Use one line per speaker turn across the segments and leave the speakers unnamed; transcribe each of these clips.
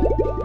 you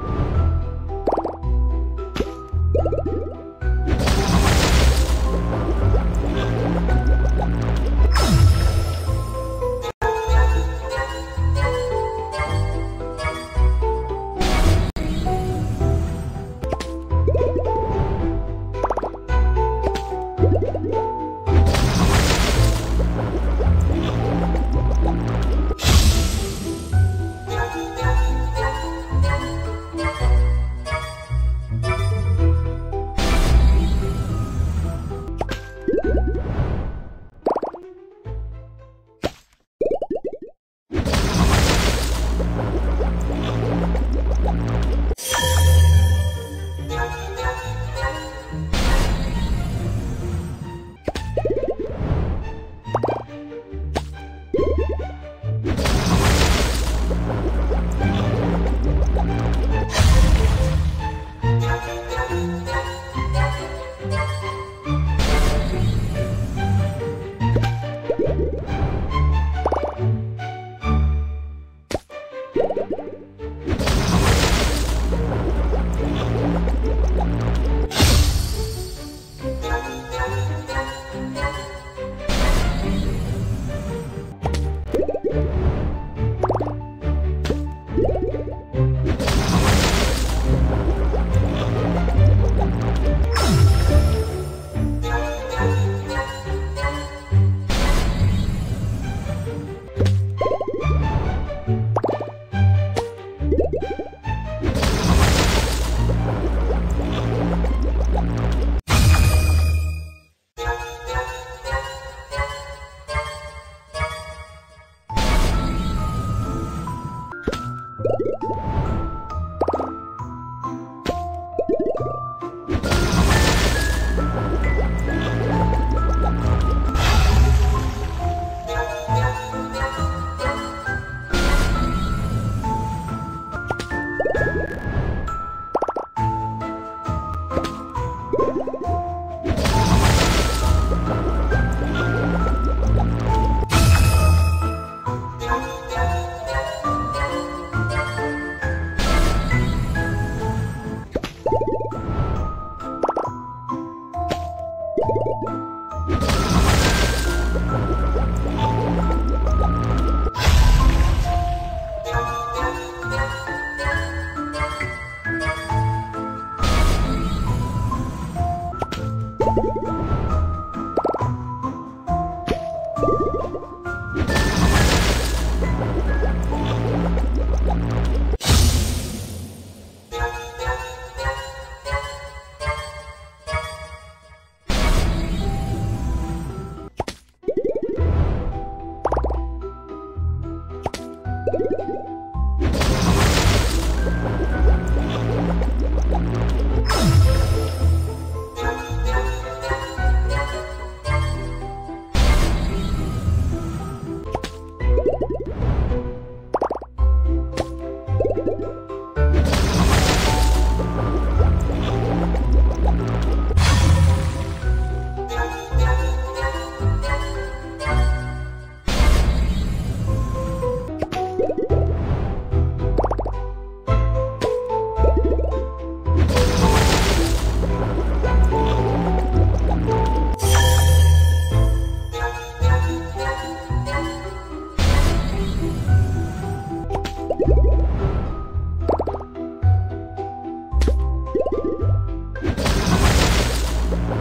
Thank you.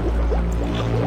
あっ